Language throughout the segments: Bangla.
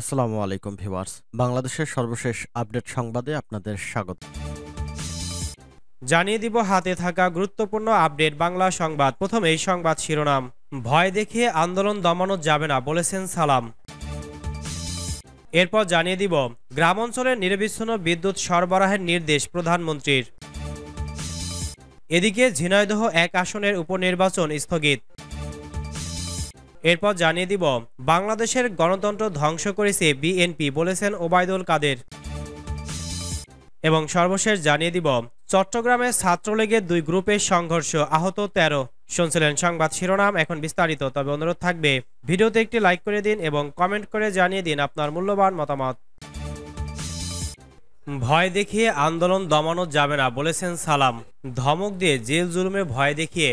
আসসালামু আলাইকুম ভিউয়ার্স। বাংলাদেশের সর্বশেষ আপডেট সংবাদে আপনাদের স্বাগত। জানিয়ে দিব হাতে থাকা গুরুত্বপূর্ণ আপডেট বাংলা সংবাদ। প্রথম এই সংবাদ শিরোনাম, ভয় দেখিয়ে আন্দোলন দমানো যাবে না বলেছেন সালাম। এরপর জানিয়ে দিব গ্রাম অঞ্চলের নিরবিচ্ছিন্ন বিদ্যুৎ সরবরাহের নির্দেশ প্রধানমন্ত্রীর। এদিকে ঝিনাইদহ এক আসনের উপনির্বাচন স্থগিত। এরপর জানিয়ে দিব, বাংলাদেশের গণতন্ত্র ধ্বংস করেছে বিএনপি বলেছেন ওবায়দুল কাদের। এবং সর্বশেষ জানিয়ে দিব, চট্টগ্রামে ছাত্রলীগের দুই গ্রুপের সংঘর্ষ আহত তেরো। শুনছিলেন সংবাদ শিরোনাম, এখন বিস্তারিত। তবে অনুরোধ থাকবে, ভিডিওতে একটি লাইক করে দিন এবং কমেন্ট করে জানিয়ে দিন আপনার মূল্যবান মতামত। ভয় দেখিয়ে আন্দোলন দমানো যাবে না বলেছেন সালাম। ধমক দিয়ে জেল জুলুমে ভয় দেখিয়ে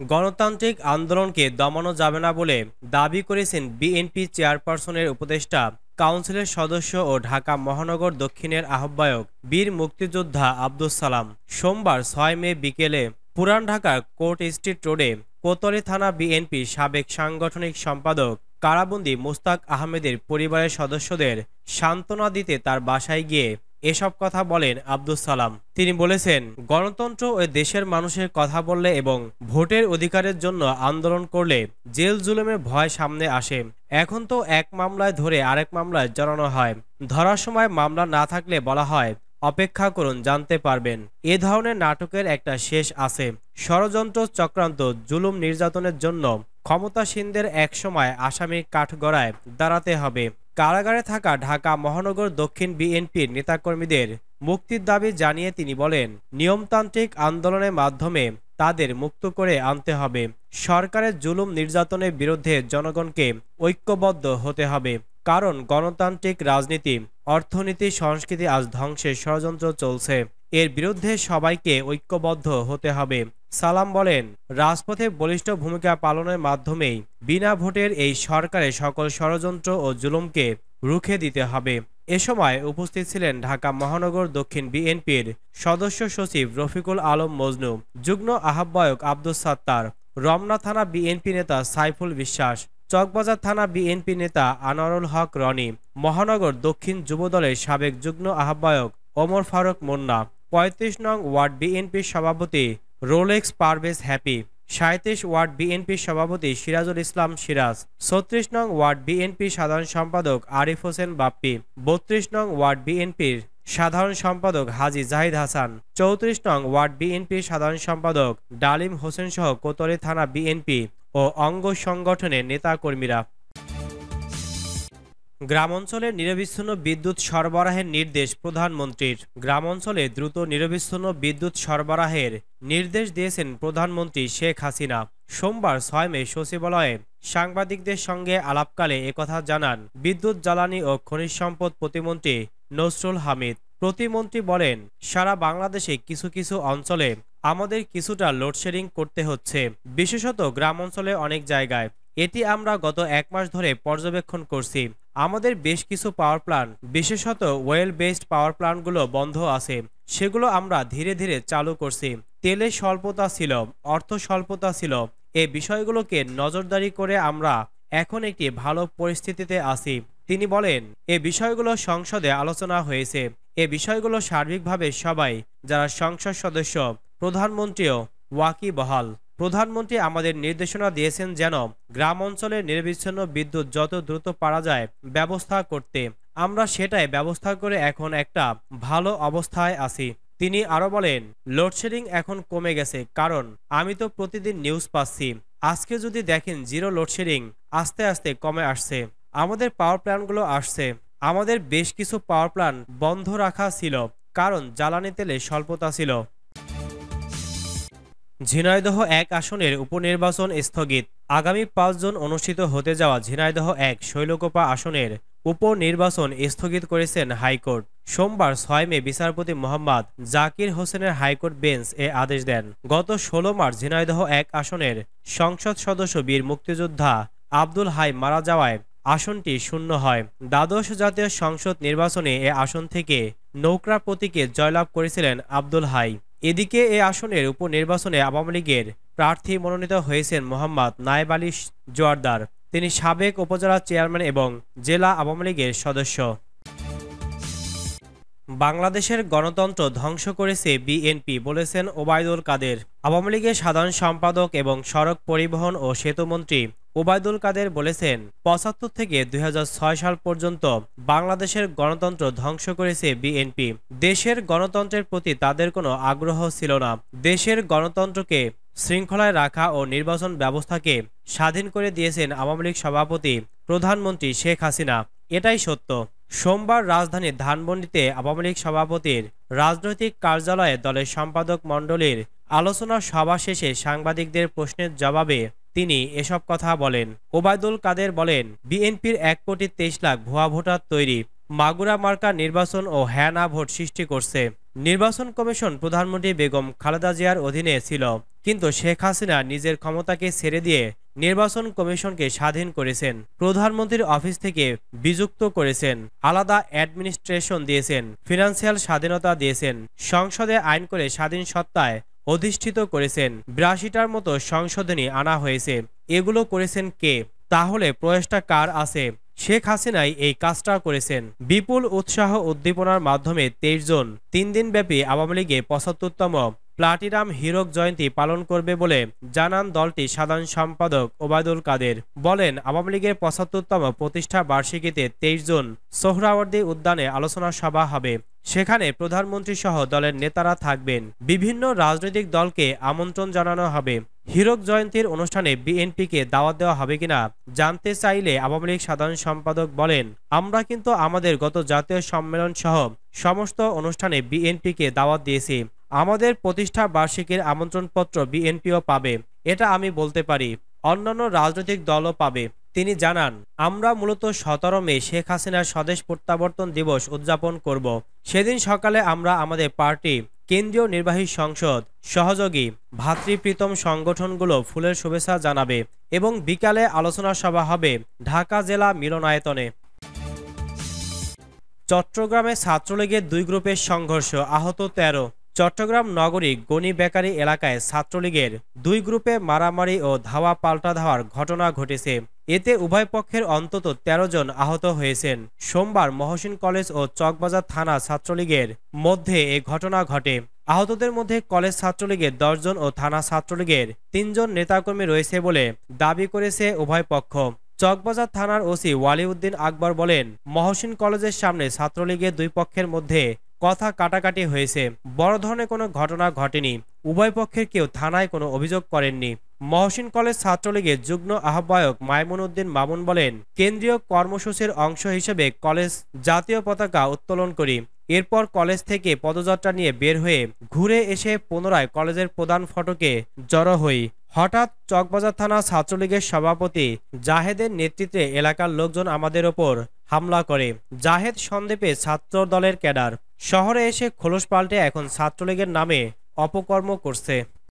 গণতান্ত্রিক আন্দোলনকে দমানো যাবে না বলে দাবি করেছেন বিএনপি চেয়ারপারসনের উপদেষ্টা, কাউন্সিলের সদস্য ও ঢাকা মহানগর দক্ষিণের আহ্বায়ক বীর মুক্তিযোদ্ধা আব্দুল সালাম। সোমবার ছয় মে বিকেলে পুরান ঢাকার কোর্ট স্ট্রিট রোডে কোতলি থানা বিএনপি সাবেক সাংগঠনিক সম্পাদক কারাবন্দি মুস্তাক আহমেদের পরিবারের সদস্যদের সান্ত্বনা দিতে তার বাসায় গিয়ে এসব কথা বলেন আব্দুল সালাম। তিনি বলেছেন, গণতন্ত্র ও দেশের মানুষের কথা বললে এবং ভোটের অধিকারের জন্য আন্দোলন করলে জেল জুলুমের ভয় সামনে আসে। এখন তো এক মামলায় ধরে আরেক মামলায় জড়ানো হয়। ধরার সময় মামলা না থাকলে বলা হয়, অপেক্ষা করুন, জানতে পারবেন। এ ধরনের নাটকের একটা শেষ আছে। ষড়যন্ত্র চক্রান্ত, জুলুম নির্যাতনের জন্য ক্ষমতাসীনদের একসময় আসামির কাঠগড়ায় দাঁড়াতে হবে। কারাগারে থাকা ঢাকা মহানগর দক্ষিণ বিএনপির নেতাকর্মীদের মুক্তির দাবি জানিয়ে তিনি বলেন, নিয়মতান্ত্রিক আন্দোলনের মাধ্যমে তাদের মুক্ত করে আনতে হবে। সরকারের জুলুম নির্যাতনের বিরুদ্ধে জনগণকে ঐক্যবদ্ধ হতে হবে। কারণ গণতান্ত্রিক রাজনীতি, অর্থনীতি, সংস্কৃতি আজ ধ্বংসের ষড়যন্ত্র চলছে। এর বিরুদ্ধে সবাইকে ঐক্যবদ্ধ হতে হবে। সালাম বলেন, রাজপথে বলিষ্ঠ ভূমিকা পালনের মাধ্যমেই বিনা ভোটের এই সরকারের সকল ষড়যন্ত্র ও জুলুমকে রুখে দিতে হবে। এ সময় উপস্থিত ছিলেন ঢাকা মহানগর দক্ষিণ বিএনপির সদস্য সচিব রফিকুল আলম মজনু, যুগ্ম আহ্বায়ক আব্দুস সাত্তার, রমনা থানা বিএনপি নেতা সাইফুল বিশ্বাস, চকবাজার থানা বিএনপি নেতা আনোয়ারুল হক রনি, মহানগর দক্ষিণ যুবদলের সাবেক যুগ্ম আহ্বায়ক ওমর ফারুক মুন্না, পঁয়ত্রিশ নং ওয়ার্ড বিএনপির সভাপতি রোলেক্স পারভেজ হ্যাপি সাঁত্রিশ ওয়ার্ড বিএনপির সভাপতি সিরাজুল ইসলাম সিরাজ, ছত্রিশ নং ওয়ার্ড বিএনপির সাধারণ সম্পাদক আরিফ হোসেন বাপ্পি, বত্রিশ নং ওয়ার্ড বিএনপির সাধারণ সম্পাদক হাজি জাহিদ হাসান, চৌত্রিশ নং ওয়ার্ড বিএনপির সাধারণ সম্পাদক ডালিম হোসেন সহ কোতরে থানা বিএনপি ও অঙ্গ সংগঠনের নেতাকর্মীরা। গ্রাম অঞ্চলে নিরবিচ্ছিন্ন বিদ্যুৎ সরবরাহের নির্দেশ প্রধানমন্ত্রীর। গ্রাম অঞ্চলে দ্রুত নিরবিচ্ছিন্ন বিদ্যুৎ সরবরাহের নির্দেশ দিয়েছেন প্রধানমন্ত্রী শেখ হাসিনা। সোমবার ছয় মে সচিবালয়ে সাংবাদিকদের সঙ্গে আলাপকালে একথা জানান বিদ্যুৎ জ্বালানি ও খনিজ সম্পদ প্রতিমন্ত্রী নসরুল হামিদ। প্রতিমন্ত্রী বলেন, সারা বাংলাদেশে কিছু কিছু অঞ্চলে আমাদের কিছুটা লোডশেডিং করতে হচ্ছে, বিশেষত গ্রাম অঞ্চলে অনেক জায়গায়। এটি আমরা গত এক মাস ধরে পর্যবেক্ষণ করছি। আমাদের বেশ কিছু পাওয়ার প্ল্যান্ট বিশেষত ওয়েল বেসড পাওয়ার প্ল্যান্টগুলো বন্ধ আছে। সেগুলো আমরা ধীরে ধীরে চালু করছি। তেলের স্বল্পতা ছিল, অর্থ স্বল্পতা ছিল। এ বিষয়গুলোকে নজরদারি করে আমরা এখন একটি ভালো পরিস্থিতিতে আছি। তিনি বলেন, এ বিষয়গুলো সংসদে আলোচনা হয়েছে। এ বিষয়গুলো সার্বিকভাবে সবাই, যারা সংসদ সদস্য প্রধানমন্ত্রীও ওয়াকি বহাল প্রধানমন্ত্রী আমাদের নির্দেশনা দিয়েছেন যেন গ্রাম অঞ্চলে নিরবিচ্ছিন্ন বিদ্যুৎ যত দ্রুত পারা যায় ব্যবস্থা করতে। আমরা সেটাই ব্যবস্থা করে এখন একটা ভালো অবস্থায় আছি। তিনি আরও বলেন, লোডশেডিং এখন কমে গেছে, কারণ আমি তো প্রতিদিন নিউজ পাচ্ছি। আজকে যদি দেখেন জিরো লোডশেডিং, আস্তে আস্তে কমে আসছে। আমাদের পাওয়ার প্ল্যান্টগুলো আসছে। আমাদের বেশ কিছু পাওয়ার প্ল্যান্ট বন্ধ রাখা ছিল, কারণ জ্বালানি তেলে স্বল্পতা ছিল। ঝিনাইদহ এক আসনের উপনির্বাচন স্থগিত। আগামী পাঁচ জন অনুষ্ঠিত হতে যাওয়া ঝিনাইদহ এক শৈলকোপা আসনের উপনির্বাচন স্থগিত করেছেন হাইকোর্ট। সোমবার ছয় মে বিচারপতি মোহাম্মদ জাকির হোসেনের হাইকোর্ট বেঞ্চ এ আদেশ দেন। গত ষোলো মার্চ ঝিনাইদহ এক আসনের সংসদ সদস্য বীর মুক্তিযোদ্ধা আব্দুল হাই মারা যাওয়ায় আসনটি শূন্য হয়। দ্বাদশ জাতীয় সংসদ নির্বাচনে এ আসন থেকে নৌকরা প্রতীকে জয়লাভ করেছিলেন আব্দুল হাই। এদিকে এ আসনের উপনির্বাচনে আওয়ামী লীগের প্রার্থী মনোনীত হয়েছেন মোহাম্মদ নায়েব আলী জোয়ারদার। তিনি সাবেক উপজেলা চেয়ারম্যান এবং জেলা আওয়ামী লীগের সদস্য। বাংলাদেশের গণতন্ত্র ধ্বংস করেছে বিএনপি বলেছেন ওবায়দুল কাদের। আওয়ামী লীগের সাধারণ সম্পাদক এবং সড়ক পরিবহন ও সেতুমন্ত্রী ওবায়দুল কাদের বলেছেন, পঁচাত্তর থেকে দুই হাজার ছয় সাল পর্যন্ত বাংলাদেশের গণতন্ত্র ধ্বংস করেছে বিএনপি। দেশের গণতন্ত্রের প্রতি তাদের কোনো আগ্রহ ছিল না। দেশের গণতন্ত্রকে শৃঙ্খলায় রাখা ও নির্বাচন ব্যবস্থাকে স্বাধীন করে দিয়েছেন আওয়ামী লীগ সভাপতি প্রধানমন্ত্রী শেখ হাসিনা। এটাই সত্য। সোমবার রাজধানীর ধানমন্ডিতে আওয়ামী লীগ সভাপতির রাজনৈতিক কার্যালয়ে দলের সম্পাদক মণ্ডলীর আলোচনা সভা শেষে সাংবাদিকদের প্রশ্নের জবাবে তিনি এসব কথা বলেন। ওবায়দুল কাদের বলেন, বিএনপির এক কোটি তেইশ লাখ ভুয়া ভোটার তৈরি মাগুরা মার্কা নির্বাচন ও হ্যানা ভোট সৃষ্টি করছে। নির্বাচন কমিশন প্রধানমন্ত্রী বেগম খালেদা জিয়ার অধীনে ছিল, কিন্তু শেখ হাসিনা নিজের ক্ষমতাকে ছেড়ে দিয়ে নির্বাচন কমিশনকে স্বাধীন করেছেন, প্রধানমন্ত্রীর অফিস থেকে বিযুক্ত করেছেন, আলাদা অ্যাডমিনিস্ট্রেশন দিয়েছেন, ফিনান্সিয়াল স্বাধীনতা দিয়েছেন, সংসদে আইন করে স্বাধীন সত্তায় অধিষ্ঠিত করেছেন। বিরাশিটার মতো সংশোধনী আনা হয়েছে। এগুলো করেছেন কে? তাহলে প্রয়াসটা কার আছে? শেখ হাসিনাই এই কাজটা করেছেন। বিপুল উৎসাহ উদ্দীপনার মাধ্যমে তেইশ জন, তিন দিনব্যাপী আওয়ামী লীগে পঁচাত্তরতম প্লাটিনাম হীরক জয়ন্তী পালন করবে বলে জানান দলটি সাধারণ সম্পাদক ওবায়দুল কাদের। বলেন, আওয়ামী লীগের পঁচাত্তরতম প্রতিষ্ঠা বার্ষিকীতে তেইশ জুন সোহরাওয়ার্দী উদ্যানে আলোচনা সভা হবে। সেখানে প্রধানমন্ত্রী সহ দলের নেতারা থাকবেন। বিভিন্ন রাজনৈতিক দলকে আমন্ত্রণ জানানো হবে। হীরক জয়ন্তীর অনুষ্ঠানে বিএনপিকে দাওয়াত দেওয়া হবে কিনা জানতে চাইলে আওয়ামী লীগ সাধারণ সম্পাদক বলেন, আমরা কিন্তু আমাদের গত জাতীয় সম্মেলন সহ সমস্ত অনুষ্ঠানে বিএনপিকে দাওয়াত দিয়েছি। আমাদের প্রতিষ্ঠা বার্ষিকীর আমন্ত্রণপত্র বিএনপিও পাবে, এটা আমি বলতে পারি। অন্যান্য রাজনৈতিক দলও পাবে। তিনি জানান, আমরা মূলত সতেরো মে শেখ হাসিনার স্বদেশ প্রত্যাবর্তন দিবস উদযাপন করব। সেদিন সকালে আমরা আমাদের পার্টি, কেন্দ্রীয় নির্বাহী সংসদ, সহযোগী, ভাতৃপ্রীতম সংগঠনগুলো ফুলের শুভেচ্ছা জানাবে এবং বিকালে আলোচনা সভা হবে ঢাকা জেলা মিলনায়তনে। চট্টগ্রামে ছাত্রলীগের দুই গ্রুপের সংঘর্ষ, আহত তেরো। চট্টগ্রাম নগরী গনি বেকারি এলাকায় ছাত্রলীগের দুই গ্রুপে মারামারি ও ধাওয়া পাল্টা ধাওয়ার ঘটনা ঘটেছে। এতে উভয় পক্ষের অন্তত ১৩ জন আহত হয়েছেন। সোমবার মহসিন কলেজ ও চকবাজার থানা ছাত্রলীগের মধ্যে এ ঘটনা ঘটে। আহতদের মধ্যে কলেজ ছাত্রলীগের দশজন ও থানা ছাত্রলীগের তিনজন নেতাকর্মী রয়েছে বলে দাবি করেছে উভয় পক্ষ। চকবাজার থানার ওসি ওয়ালিউদ্দিন আকবর বলেন, মহসিন কলেজের সামনে ছাত্রলীগের দুই পক্ষের মধ্যে কথা কাটাকাটি হয়েছে। বড় ধরনের কোনো ঘটনা ঘটেনি। উভয় পক্ষের কেউ থানায় কোনো অভিযোগ করেননি। মহসিন কলেজ ছাত্রলীগের যুগ্ম আহ্বায়ক মাইমুন উদ্দিন মামুন বলেন, কেন্দ্রীয় কর্মসূচির অংশ হিসেবে কলেজ জাতীয় পতাকা উত্তোলন করি। এরপর কলেজ থেকে পদযাত্রা নিয়ে বের হয়ে ঘুরে এসে পুনরায় কলেজের প্রধান ফটকে জড়ো হই। হঠাৎ চকবাজার থানা ছাত্রলীগের সভাপতি জাহেদের নেতৃত্বে এলাকার লোকজন আমাদের ওপর হামলা করে। জাহেদ সন্দেপে ছাত্র দলের ক্যাডার। শহরে এসে খোলস পাল্টে এখন ছাত্রলীগের নামে অপকর্ম করছে।